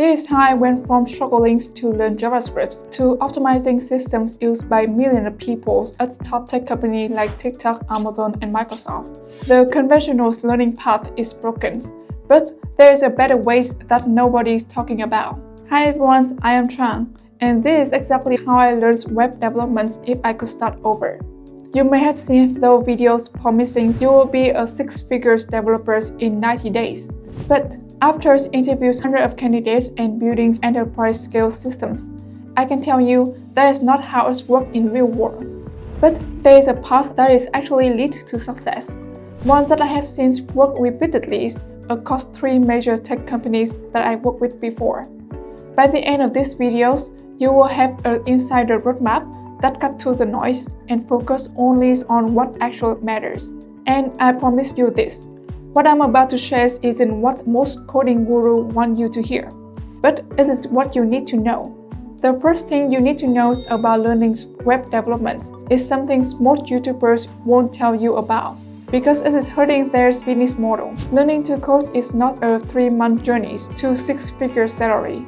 This I went from struggling to learn JavaScript to optimizing systems used by millions of people at top tech companies like TikTok, Amazon, and Microsoft. The conventional learning path is broken, but there is a better way that nobody is talking about. Hi everyone, I am Trang, and this is exactly how I learned web development if I could start over. You may have seen those videos promising you will be a six-figure developer in 90 days. But after interviews hundreds of candidates and building enterprise-scale systems, I can tell you that is not how it works in real world. But there is a path that is actually lead to success. One that I have seen work repeatedly across three major tech companies that I worked with before. By the end of these videos, you will have an insider roadmap that cut through the noise and focus only on what actually matters. And I promise you this, what I'm about to share isn't what most coding guru want you to hear, but it is what you need to know. The first thing you need to know about learning web development is something most YouTubers won't tell you about because it is hurting their business model. Learning to code is not a three-month journey to six-figure salary.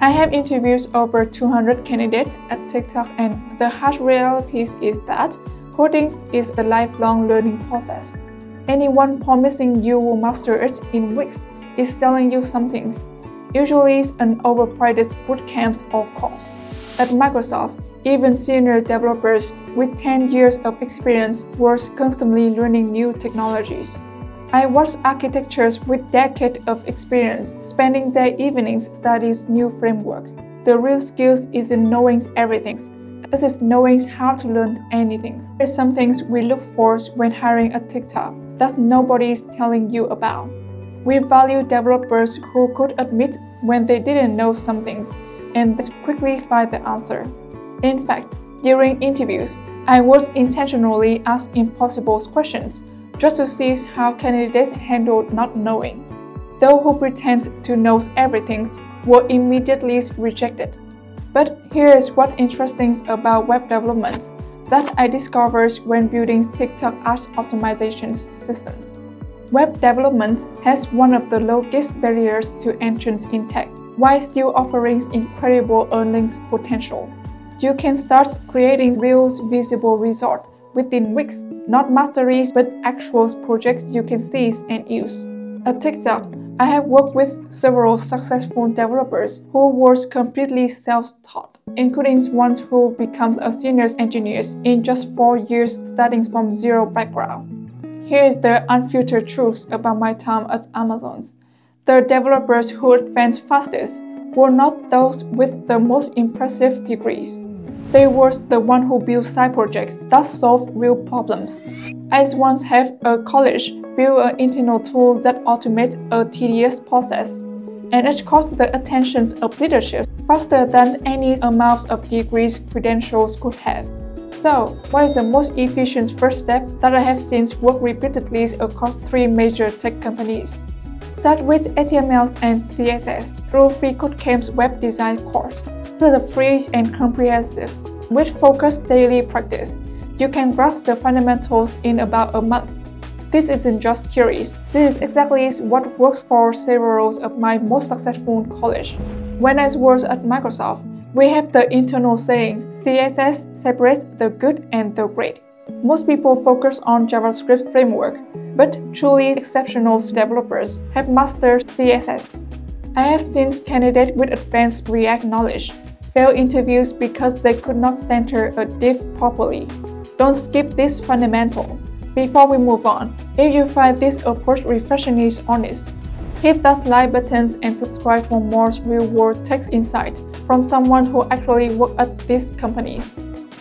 I have interviewed over 200 candidates at TikTok and the harsh reality is that coding is a lifelong learning process. Anyone promising you will master it in weeks is selling you something, usually an overpriced bootcamp or course. At Microsoft, even senior developers with 10 years of experience were constantly learning new technologies. I watched architectures with decades of experience spending their evenings studying new framework. The real skills isn't knowing everything, it is knowing how to learn anything. There's some things we look for when hiring a TikTok that nobody is telling you about. We value developers who could admit when they didn't know some things and quickly find the answer. In fact, during interviews, I would intentionally ask impossible questions just to see how candidates handle not knowing. Those who pretend to know everything were immediately rejected. But here is what's interesting about web development that I discovered when building TikTok ad optimization systems. Web development has one of the lowest barriers to entrance in tech, while still offering incredible earnings potential. You can start creating real visible results within weeks, not masteries but actual projects you can see and use. At TikTok, I have worked with several successful developers who were completely self-taught including ones who become a senior engineer in just four years starting from zero background. Here is the unfiltered truth about my time at Amazon. The developers who advanced fastest were not those with the most impressive degrees. They were the ones who built side projects that solve real problems. I once have a college build an internal tool that automates a tedious process and it caught the attention of leadership faster than any amount of degrees credentials could have. So, what is the most efficient first step that I have seen work repeatedly across three major tech companies? Start with HTML and CSS through FreeCodeCamp's web design course. This is a free and comprehensive. With focused daily practice, you can grasp the fundamentals in about a month. This isn't just theories. This is exactly what works for several of my most successful college. When I was at Microsoft, we have the internal saying CSS separates the good and the great. Most people focus on JavaScript framework, but truly exceptional developers have mastered CSS. I have seen candidates with advanced React knowledge fail interviews because they could not center a div properly. Don't skip this fundamental. Before we move on, if you find this approach refreshing and honest, hit that like button and subscribe for more real-world tech insights from someone who actually works at these companies.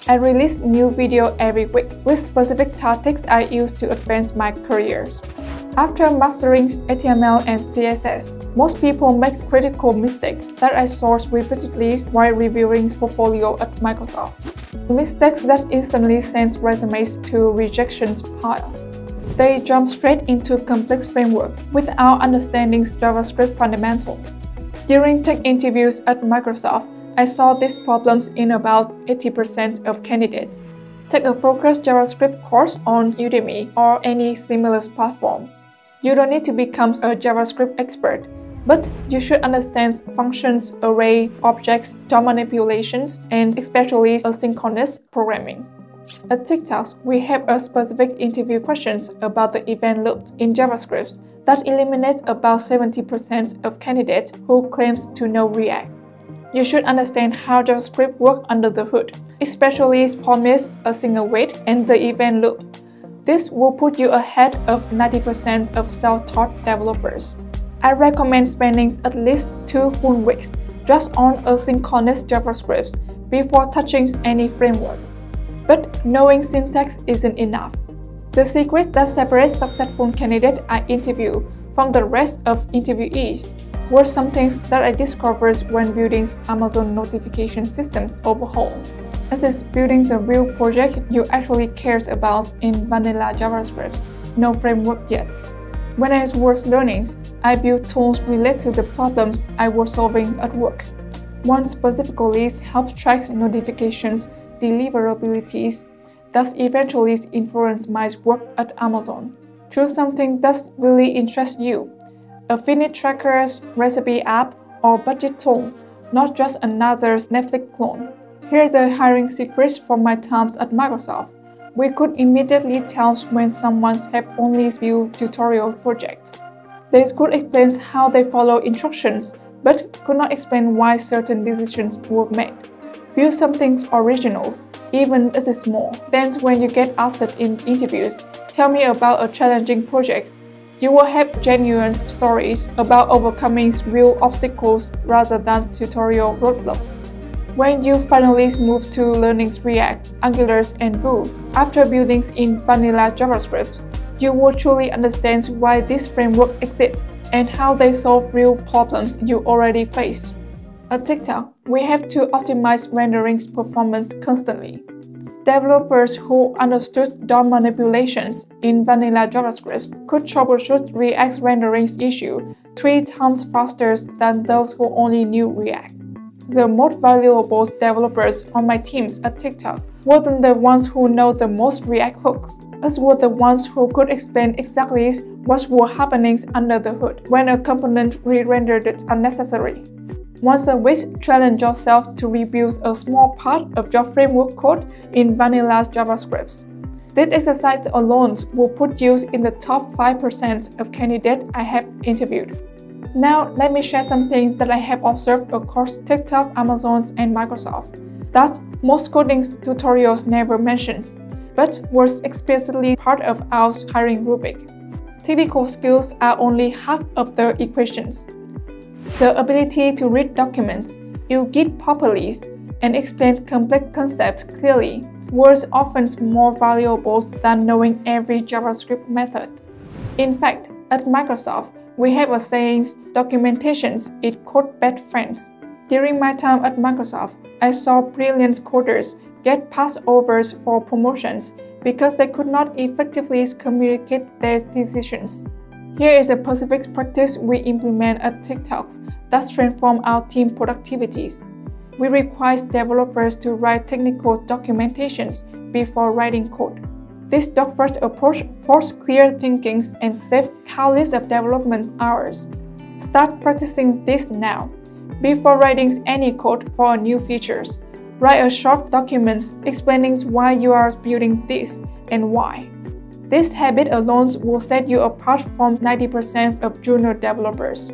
I release new video every week with specific tactics I use to advance my career. After mastering HTML and CSS, most people make critical mistakes that I saw repeatedly while reviewing portfolio at Microsoft. Mistakes that instantly send resumes to rejection pile. They jump straight into complex framework without understanding JavaScript fundamental. During tech interviews at Microsoft, I saw these problems in about 80% of candidates. Take a focused JavaScript course on Udemy or any similar platform. You don't need to become a JavaScript expert. But you should understand functions, array, objects, DOM manipulations, and especially asynchronous programming. At TikTok, we have a specific interview questions about the event loop in JavaScript that eliminates about 70% of candidates who claims to know React. You should understand how JavaScript works under the hood, especially promise, async await, and the event loop. This will put you ahead of 90% of self-taught developers. I recommend spending at least two full weeks just on asynchronous JavaScript before touching any framework. But knowing syntax isn't enough. The secrets that separate successful candidates I interview from the rest of interviewees were some things that I discovered when building Amazon notification systems overhaul. This is building the real project you actually cared about in vanilla JavaScript, no framework yet. When I was learning, I built tools related to the problems I was solving at work. One specifically helps track notifications deliverabilities, thus eventually influence my work at Amazon. Choose something that really interests you. Affinity trackers, recipe app, or budget tool, not just another Netflix clone. Here's a hiring secret from my times at Microsoft. We could immediately tell when someone had only built tutorial projects. They could explain how they follow instructions, but could not explain why certain decisions were made. Build something original, even if it's small. Then when you get asked in interviews, tell me about a challenging project. You will have genuine stories about overcoming real obstacles rather than tutorial roadblocks. When you finally move to learning React, Angular, and Vue, after building in vanilla JavaScript, you will truly understand why this framework exists and how they solve real problems you already face. At TikTok, we have to optimize rendering's performance constantly. Developers who understood DOM manipulations in vanilla JavaScript could troubleshoot React's rendering issue three times faster than those who only knew React. The most valuable developers on my teams at TikTok weren't the ones who know the most React hooks, as were the ones who could explain exactly what was happening under the hood when a component re-rendered it unnecessary. Once a week, challenge yourself to rebuild a small part of your framework code in vanilla JavaScript. This exercise alone will put you in the top 5% of candidates I have interviewed. Now, let me share some things that I have observed across TikTok, Amazon, and Microsoft that most coding tutorials never mentions, but was explicitly part of our hiring rubric. Technical skills are only half of the equations. The ability to read documents, use Git properly, and explain complex concepts clearly was often more valuable than knowing every JavaScript method. In fact, at Microsoft, we have a saying, documentations is code bad friends. During my time at Microsoft, I saw brilliant coders get passovers for promotions because they could not effectively communicate their decisions. Here is a specific practice we implement at TikTok that transform our team productivities. We require developers to write technical documentations before writing code. This doc-first approach forces clear thinking and saves countless of development hours. Start practicing this now. Before writing any code for new features, write a short document explaining why you are building this and why. This habit alone will set you apart from 90% of junior developers.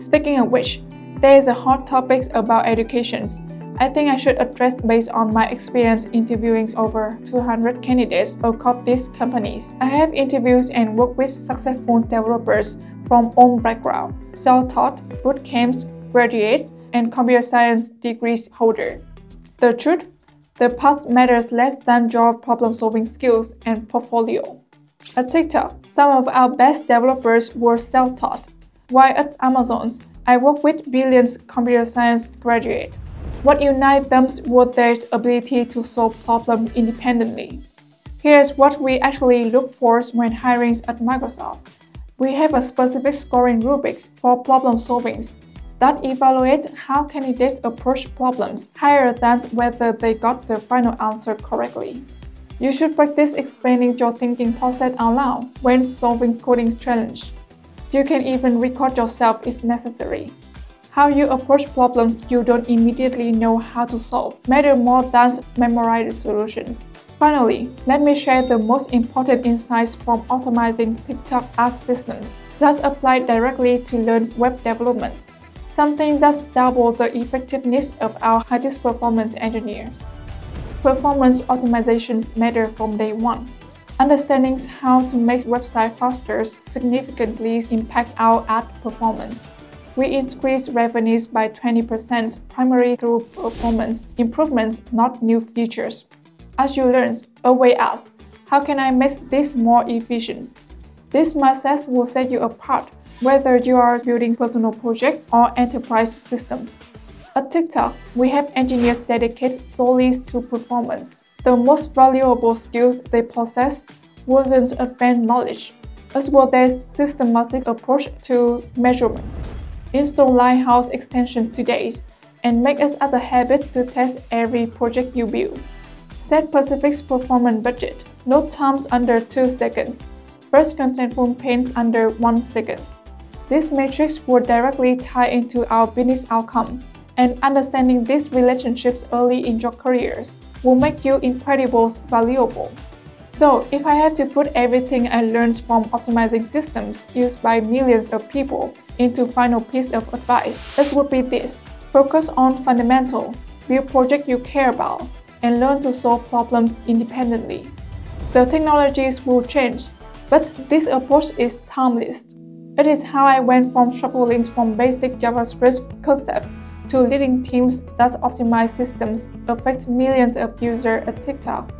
Speaking of which, there is a hot topic about education. I think I should address based on my experience interviewing over 200 candidates across these companies. I have interviewed and worked with successful developers from all background, self-taught, boot camps, graduates, and computer science degrees holder. The truth, the path matters less than your problem-solving skills and portfolio. At TikTok, some of our best developers were self-taught, while at Amazon's, I work with billions computer science graduates. What unites them was their ability to solve problems independently. Here's what we actually look for when hiring at Microsoft. We have a specific scoring rubrics for problem solving that evaluates how candidates approach problems higher than whether they got the final answer correctly. You should practice explaining your thinking process out loud when solving coding challenge. You can even record yourself if necessary. How you approach problems you don't immediately know how to solve matter more than memorized solutions. Finally, let me share the most important insights from optimizing TikTok ad systems that apply directly to learn web development, something that's doubles the effectiveness of our highest performance engineers. Performance optimizations matter from day one. Understanding how to make website faster significantly impact our ad performance. We increased revenues by 20% primarily through performance improvements, not new features. As you learn, always ask, how can I make this more efficient? This mindset will set you apart whether you are building personal projects or enterprise systems. At TikTok, we have engineers dedicated solely to performance. The most valuable skills they possess wasn't advanced knowledge, as well as systematic approach to measurement. Install Lighthouse extension today and make it as a habit to test every project you build. Set Pacific's performance budget. No times under 2 seconds. First contentful paints under 1 second. These metrics will directly tie into our business outcome, and understanding these relationships early in your careers will make you incredibly valuable. So, if I have to put everything I learned from optimizing systems used by millions of people into final piece of advice, This would be this. Focus on fundamental, build project you care about, and learn to solve problems independently. The technologies will change, but this approach is timeless. It is how I went from struggling from basic JavaScript concepts to leading teams that optimize systems affect millions of users at TikTok.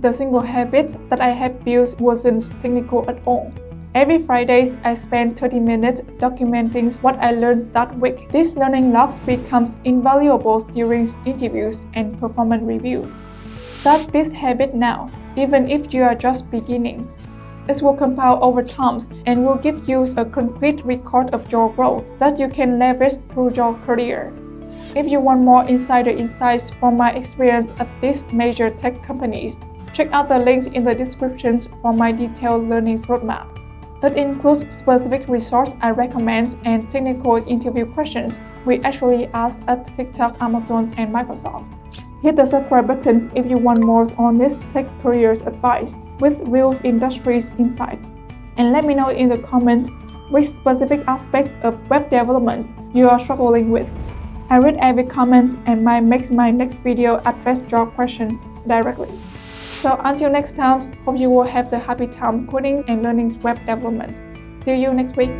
The single habit that I have built wasn't technical at all. Every Fridays, I spend 30 minutes documenting what I learned that week. This learning log becomes invaluable during interviews and performance review. Start this habit now, even if you are just beginning. It will compile over time and will give you a concrete record of your growth that you can leverage through your career. If you want more insider insights from my experience at these major tech companies, check out the links in the descriptions for my detailed learning roadmap. It includes specific resource I recommend and technical interview questions we actually ask at TikTok, Amazon, and Microsoft. Hit the subscribe button if you want more honest tech careers advice with real industries insight. And let me know in the comments which specific aspects of web development you are struggling with. I read every comment and might make my next video address your questions directly. So until next time, hope you will have the happy time coding and learning web development. See you next week.